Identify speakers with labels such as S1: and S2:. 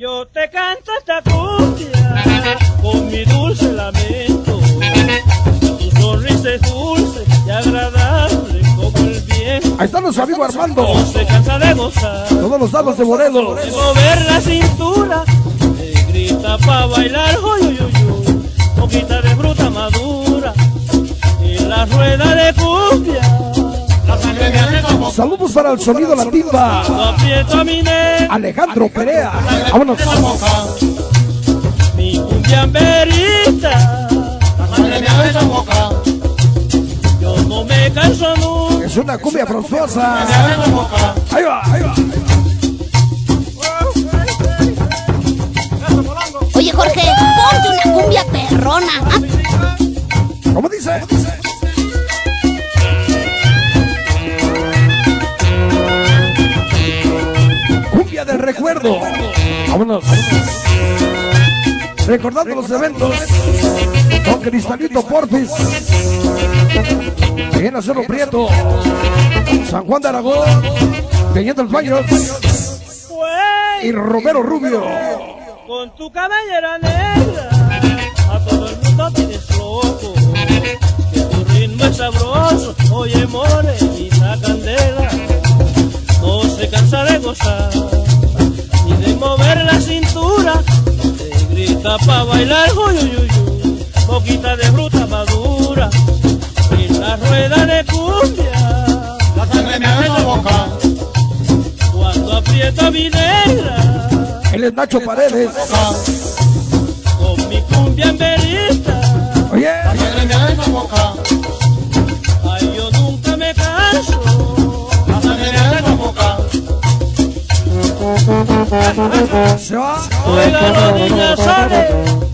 S1: Yo te canto esta cumbia con mi dulce lamento. Tu sonrisa es dulce y agradable como el viento.
S2: Ahí está nuestro amigo Armando.
S1: No se cansa de gozar,
S2: Todos los dados de Morelos.
S1: mover la cintura. Grita pa' bailar,
S2: Saludos para el sonido La Timba.
S1: Cuando aprieto a mi nena.
S2: Alejandro Perea. Vámonos.
S3: boca.
S1: Mi cumbiamberita,
S3: La sangre me hace boca.
S1: yo no me canso nunca.
S2: Es una cumbia frondosa. Recuerdo. Vámonos. Recordando los eventos con Cristalito Porfis. En Acero Prieto. San Juan de Aragón. Teniendo el Fallos. Y Romero Rubio.
S1: Con tu cabellera negra, a todo el mundo tienes loco. Que tu ritmo es sabroso, oye morenita candela. No se cansa de gozar, mover la cintura. Te grita pa' bailar, uy, uy, uy, uy. Poquita de fruta madura, y la rueda de cumbia.
S3: La sangre me hace boca.
S1: Cuando aprieta mi negra,
S2: Él es Nacho Paredes.
S1: con mi cumbia en verita.
S2: Oye.
S3: La sangre me hace boca.
S1: Ay, yo nunca me canso.
S2: Se va.
S1: Oigan los niños soles,